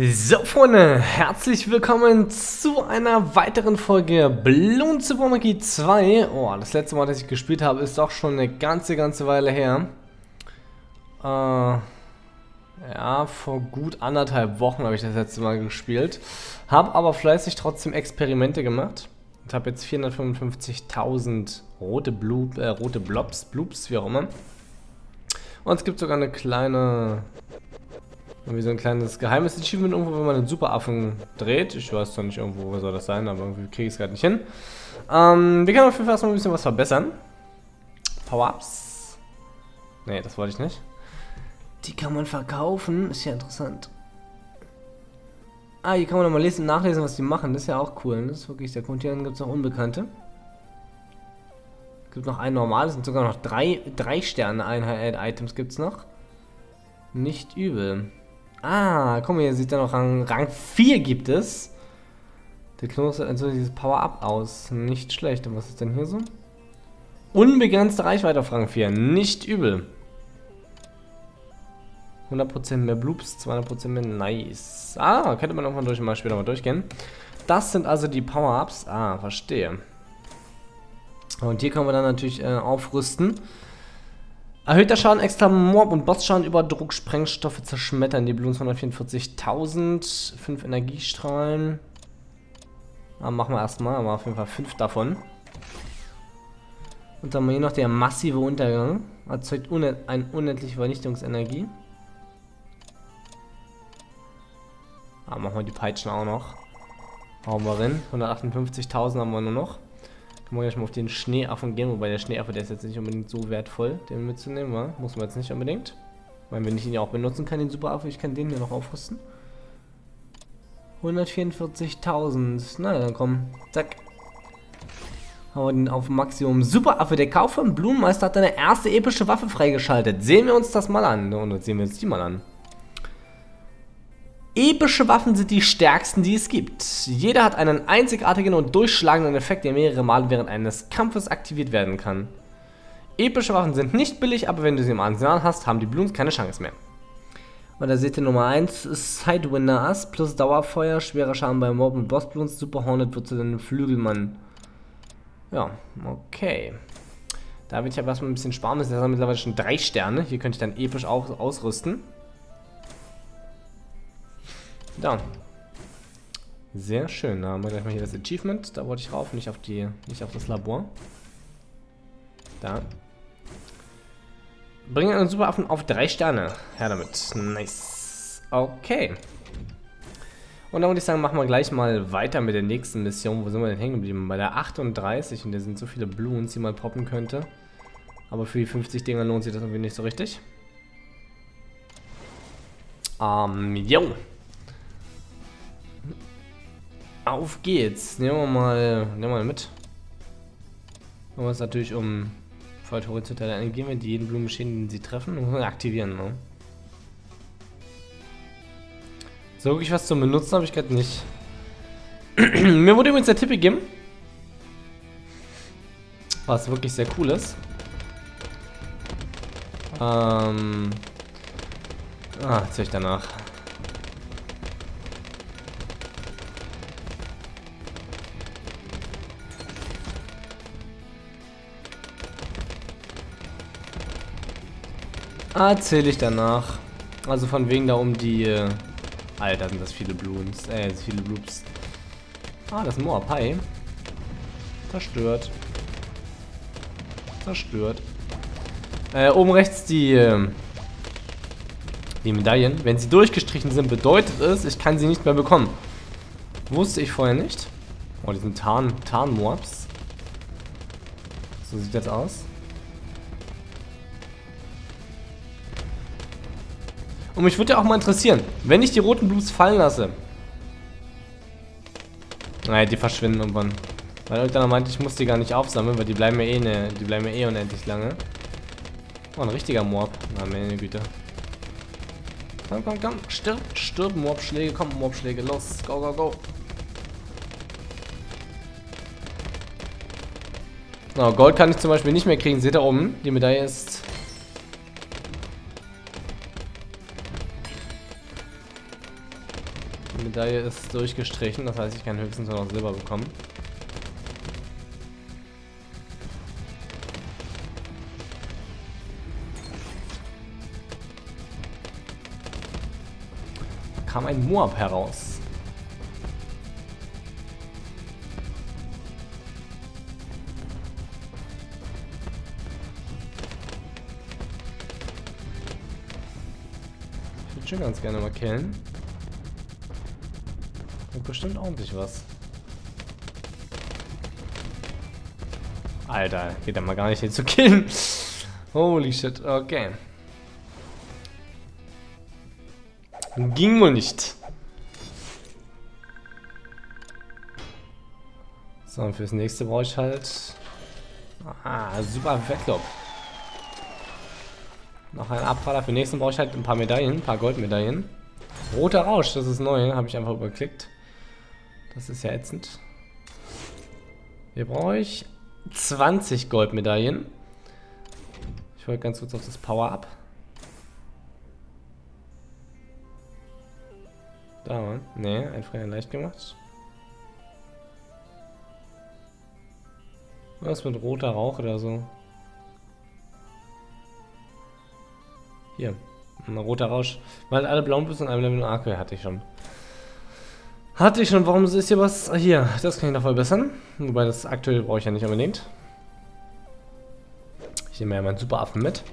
So Freunde, herzlich willkommen zu einer weiteren Folge Bloon Supermagie 2. Oh, das letzte Mal, dass ich gespielt habe, ist doch schon eine ganze, ganze Weile her. Äh, ja, vor gut anderthalb Wochen habe ich das letzte Mal gespielt. Habe aber fleißig trotzdem Experimente gemacht. Und habe jetzt 455.000 rote, Blub, äh, rote Blobs, Bloops, wie auch immer. Und es gibt sogar eine kleine irgendwie so ein kleines geheimes Achievement irgendwo, wenn man einen Superaffen dreht. Ich weiß zwar nicht irgendwo, wo soll das sein, aber irgendwie kriege ich es gerade nicht hin. Ähm, wir können auf jeden Fall erstmal ein bisschen was verbessern. Power-Ups. Nee, das wollte ich nicht. Die kann man verkaufen. Ist ja interessant. Ah, hier kann man nochmal lesen, nachlesen, was die machen. Das ist ja auch cool. Das ist wirklich der Grund. Hier gibt es noch Unbekannte. Gibt noch ein normales und sogar noch drei, drei Sterne Einheit-Items gibt es noch. Nicht übel. Ah, guck mal, hier sieht er noch Rang, Rang 4 gibt es. Der Klon ist also dieses Power-Up aus. Nicht schlecht. Und was ist denn hier so? Unbegrenzte Reichweite auf Rang 4. Nicht übel. 100% mehr Bloops, 200% mehr Nice. Ah, könnte man irgendwann durch mal später mal durchgehen. Das sind also die Power-Ups. Ah, verstehe. Und hier können wir dann natürlich äh, aufrüsten. Erhöhter Schaden, extra Mob und Bossschaden, Überdruck, Sprengstoffe zerschmettern die Blumen 244.000. 5 Energiestrahlen. Aber machen wir erstmal, aber auf jeden Fall 5 davon. Und dann haben wir hier noch der massive Untergang. Erzeugt une eine unendliche Vernichtungsenergie. Ah, machen wir die Peitschen auch noch. Hauen wir rein. 158.000 haben wir nur noch. Können wir gleich mal auf den Schneeaffen gehen, wobei der Schneeaffe, der ist jetzt nicht unbedingt so wertvoll, den mitzunehmen, wa? Muss man jetzt nicht unbedingt. Weil wenn ich ihn ja auch benutzen kann, den Superaffe, ich kann den hier noch aufrüsten. 144.000. Na, dann komm. Zack. Haben wir den auf Maximum. Superaffe, der Kauf von Blumenmeister hat eine erste epische Waffe freigeschaltet. Sehen wir uns das mal an. Und jetzt sehen wir uns die mal an. Epische Waffen sind die stärksten, die es gibt. Jeder hat einen einzigartigen und durchschlagenden Effekt, der mehrere Mal während eines Kampfes aktiviert werden kann. Epische Waffen sind nicht billig, aber wenn du sie im Arsenal hast, haben die Bloons keine Chance mehr. Und da seht ihr Nummer 1 Sidewinder Ass plus Dauerfeuer, schwerer Schaden bei Mob und Boss Bloons, Super Hornet wird zu deinem Flügelmann. Ja, okay. Da will ich aber erstmal ein bisschen sparen müssen. Das haben mittlerweile schon 3 Sterne. Hier könnte ich dann episch auch ausrüsten. Da. Sehr schön. Da haben wir gleich mal hier das Achievement. Da wollte ich rauf, nicht auf die, nicht auf das Labor. Da. Bringen einen Superaffen auf drei Sterne. Her damit. Nice. Okay. Und dann würde ich sagen, machen wir gleich mal weiter mit der nächsten Mission. Wo sind wir denn hängen geblieben? Bei der 38. Und da sind so viele Blumen, die man poppen könnte. Aber für die 50 Dinger lohnt sich das irgendwie nicht so richtig. Ähm, jo. Auf geht's. Nehmen wir mal, nehmen wir mal mit. Wenn wir es natürlich um horizontale Energie, wenn die jeden Blumen schäden, den sie treffen, man aktivieren. Ne? So wirklich was zum Benutzen habe ich gerade nicht. Mir wurde übrigens der Tipp gegeben. Was wirklich sehr cool ist. Ähm. Ah, jetzt ich danach. Erzähle ich danach. Also von wegen da um die... Äh, Alter, sind das viele Bloons. Äh, viele Bloops. Ah, das Moab. Hi. Zerstört. Zerstört. Äh, oben rechts die... Äh, die Medaillen. Wenn sie durchgestrichen sind, bedeutet es, ich kann sie nicht mehr bekommen. Wusste ich vorher nicht. Oh, die sind Tarn, Tarn-Moabs. So sieht das aus. Und mich würde ja auch mal interessieren, wenn ich die roten Blues fallen lasse. Naja, die verschwinden irgendwann. Weil irgendeiner meinte, ich muss die gar nicht aufsammeln, weil die bleiben mir eh ne, die bleiben mir eh unendlich lange. Oh, ein richtiger Mob. Na, meine Güte. Komm, komm, komm. Stirb, stirb, Mob-Schläge. Komm, Mob-Schläge. Los. Go, go, go. Oh, Gold kann ich zum Beispiel nicht mehr kriegen. Seht ihr oben? Die Medaille ist Medaille ist durchgestrichen, das heißt, ich kann höchstens noch Silber bekommen. kam ein Moab heraus. Ich würde schon ganz gerne mal killen. Und bestimmt ordentlich was. Alter, geht da mal gar nicht hin zu killen. Holy shit, okay. Ging wohl nicht. So, und fürs nächste brauche ich halt... Ah, super Wettlob. Noch ein Abfaller. Für den nächsten brauche ich halt ein paar Medaillen, ein paar Goldmedaillen. Roter Rausch, das ist neu, habe ich einfach überklickt. Das ist ja ätzend. Hier brauche ich 20 Goldmedaillen. Ich wollte ganz kurz auf das Power-Up. Da. Nee, einfach leicht gemacht. Was mit roter Rauch oder so? Hier. Ein roter Rausch. Weil alle blauen Plus und einem Level AK hatte ich schon. Hatte ich schon. Warum ist hier was? Hier, das kann ich noch verbessern. Wobei das aktuell brauche ich ja nicht unbedingt. Ich nehme ja meinen Superaffen mit.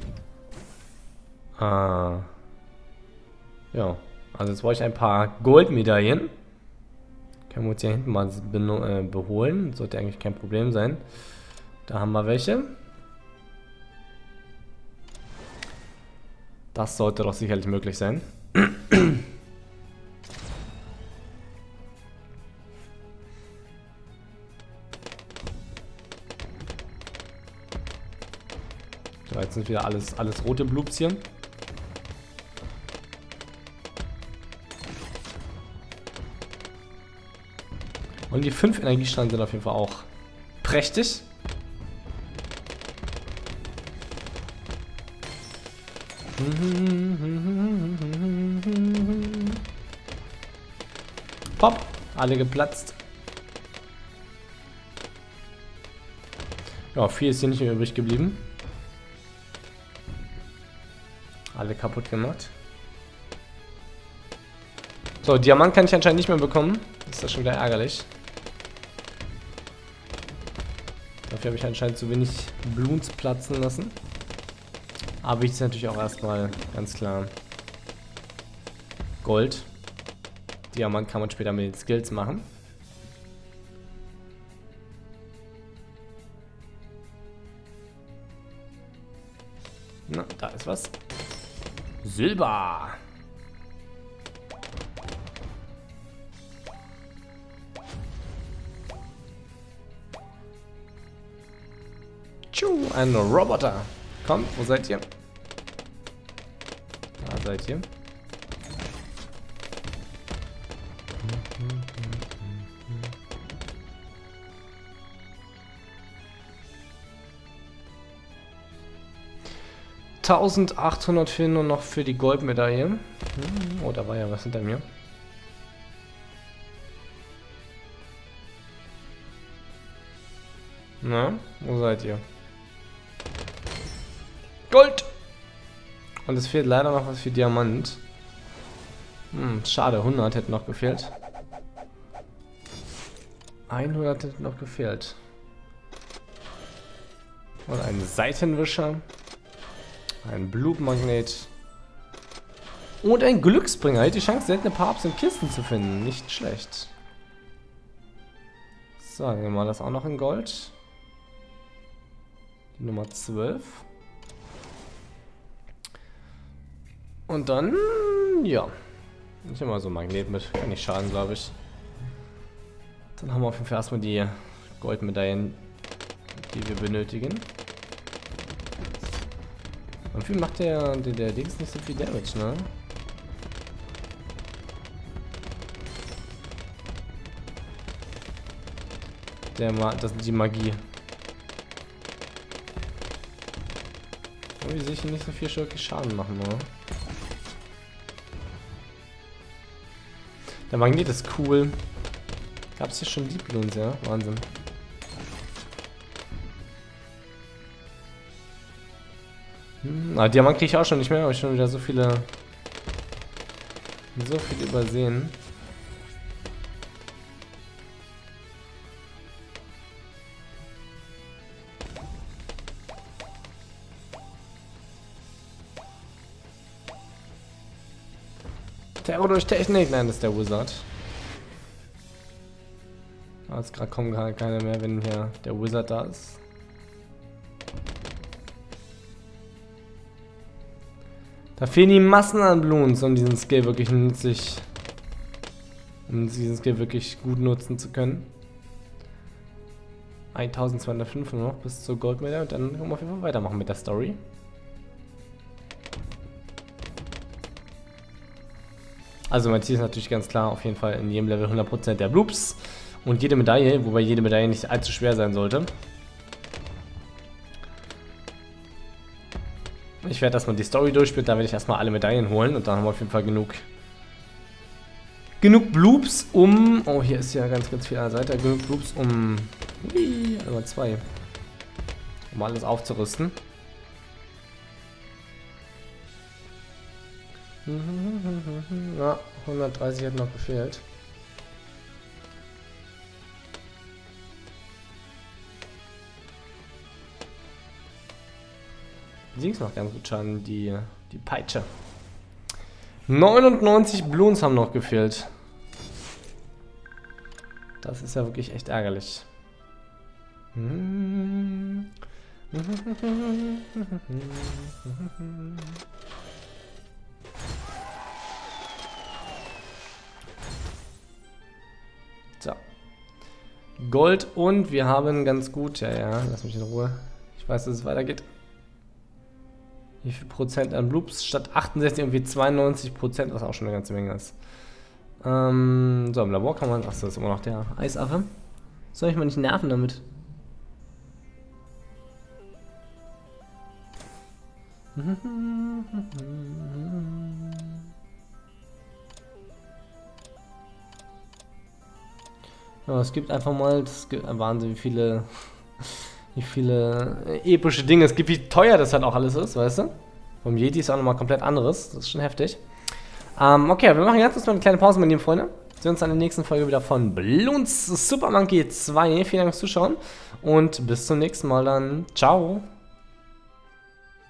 Ah. Ja. Also jetzt brauche ich ein paar Goldmedaillen. Können wir uns hier hinten mal äh, beholen. Sollte eigentlich kein Problem sein. Da haben wir welche. Das sollte doch sicherlich möglich sein. sind wieder alles, alles rote Bloops hier. Und die fünf Energiestrahlen sind auf jeden Fall auch prächtig. Pop, alle geplatzt. Ja, vier ist hier nicht mehr übrig geblieben. Alle kaputt gemacht. So, Diamant kann ich anscheinend nicht mehr bekommen. Das ist ja schon wieder ärgerlich. Dafür habe ich anscheinend zu wenig Bloons platzen lassen. Aber ich natürlich auch erstmal ganz klar Gold. Diamant kann man später mit den Skills machen. Na, da ist was. Silber. Tschu, ein Roboter. Komm, wo seid ihr? Da seid ihr. Tausendachthundert fehlen nur noch für die Goldmedaille. Hm, oh, da war ja was hinter mir. Na, wo seid ihr? Gold! Und es fehlt leider noch was für Diamant. Hm, schade, 100 hätte noch gefehlt. 100 hätte noch gefehlt. Und ein Seitenwischer. Ein Blutmagnet. Und ein Glücksbringer. Hätte die Chance, seltene Papst in Kisten zu finden. Nicht schlecht. So, nehmen wir das auch noch in Gold. Die Nummer 12. Und dann, ja. Ich nehme mal so ein Magnet mit. Kann nicht schaden, glaube ich. Dann haben wir auf jeden Fall erstmal die Goldmedaillen, die wir benötigen. Und wie macht der, der, der Dings nicht so viel Damage, ne? Der Ma das die Magie. Irgendwie sehe ich nicht so viel Schaden machen, oder? Der Magnet ist cool. Gab es hier schon Deep Balloons, ja? Wahnsinn. Hm, Diamant kriege ich auch schon nicht mehr, habe ich schon wieder so viele... So viel übersehen. Terror durch Technik. Nein, das ist der Wizard. Aber jetzt gerade kommen keine mehr, wenn hier der Wizard da ist. Da fehlen die Massen an Bloons, um diesen Skill wirklich nützlich, um diesen Skill wirklich gut nutzen zu können. 1205 noch bis zur Goldmedaille und dann können wir auf jeden Fall weitermachen mit der Story. Also mein Ziel ist natürlich ganz klar, auf jeden Fall in jedem Level 100% der Bloops und jede Medaille, wobei jede Medaille nicht allzu schwer sein sollte. Ich werde erstmal die Story durchspielen, da werde ich erstmal alle Medaillen holen und dann haben wir auf jeden Fall genug genug Bloops um, oh hier ist ja ganz ganz viel an der Seite, genug Bloops um, hui, einmal zwei, um alles aufzurüsten. Ja, 130 hat noch gefehlt. Links noch ganz gut schaden, die, die Peitsche. 99 Bloons haben noch gefehlt. Das ist ja wirklich echt ärgerlich. So. Gold und wir haben ganz gut, ja, ja, lass mich in Ruhe. Ich weiß, dass es weitergeht. Wie viel Prozent an Bloops? Statt 68 irgendwie 92 Prozent, was auch schon eine ganze Menge ist. Ähm, so, im Labor kann man, ach, das ist immer noch der Eisaffe. Soll ich mal nicht nerven damit? Ja, es gibt einfach mal, es gibt Wahnsinn, wie viele, wie viele epische Dinge es gibt, wie teuer das halt auch alles ist, weißt du? Vom Yeti ist auch nochmal komplett anderes, das ist schon heftig. Ähm, okay, wir machen jetzt erstmal eine kleine Pause, meine lieben Freunde. Sehen uns dann in der nächsten Folge wieder von Bloons Super Monkey 2. Vielen Dank fürs Zuschauen und bis zum nächsten Mal dann. Ciao.